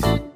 Bye.